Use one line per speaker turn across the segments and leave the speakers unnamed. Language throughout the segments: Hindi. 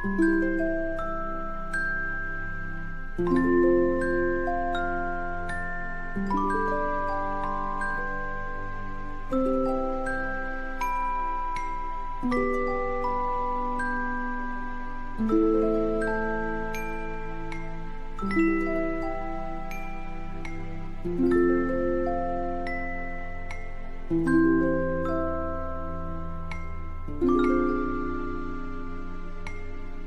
thank mm -hmm. you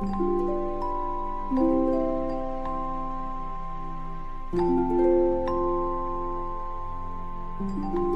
Thank you.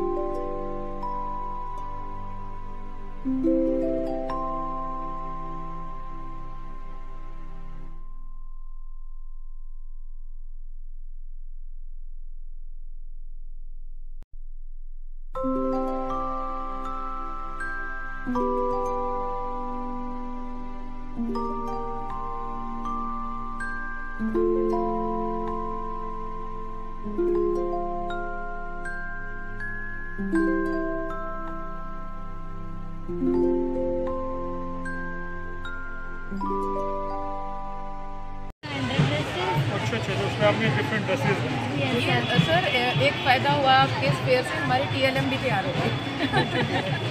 अच्छा अच्छा तो उसमें आपने डिफरेंट ड्रेसेस
सर एक फ़ायदा हुआ आपके इस फेयर से हमारी टीएलएम भी तैयार हो गई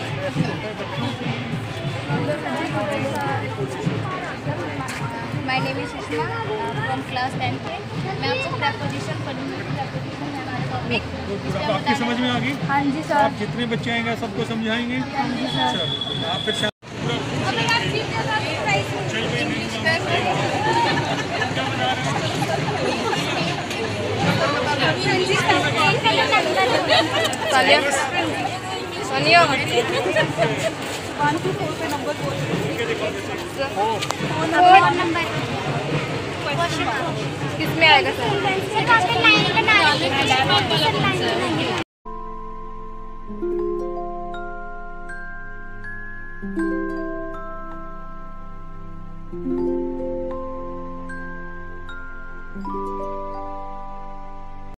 my name is Sushma from class ten के मैं आपको प्रपोजिशन पढ़ूँगी प्रपोजिशन है हमारा टॉपिक
आपकी समझ में आ गई?
हाँ जी
आप जितने बच्चे आएँगे सबको समझाएँगे? अच्छा आप फिर
सानिया। सानिया। किसमें आएगा सर?